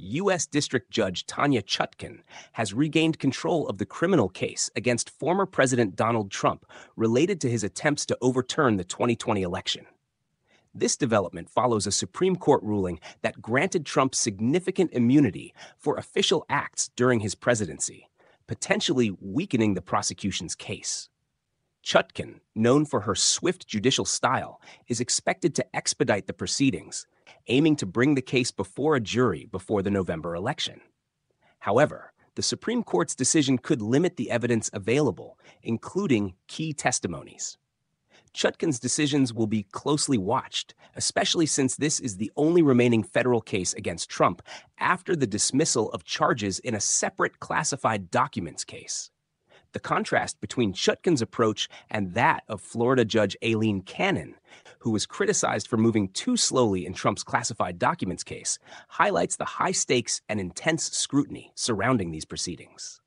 U.S. District Judge Tanya Chutkan has regained control of the criminal case against former President Donald Trump related to his attempts to overturn the 2020 election. This development follows a Supreme Court ruling that granted Trump significant immunity for official acts during his presidency, potentially weakening the prosecution's case. Chutkan, known for her swift judicial style, is expected to expedite the proceedings, aiming to bring the case before a jury before the November election. However, the Supreme Court's decision could limit the evidence available, including key testimonies. Chutkan's decisions will be closely watched, especially since this is the only remaining federal case against Trump after the dismissal of charges in a separate classified documents case. The contrast between Chutkan's approach and that of Florida Judge Aileen Cannon, who was criticized for moving too slowly in Trump's classified documents case, highlights the high stakes and intense scrutiny surrounding these proceedings.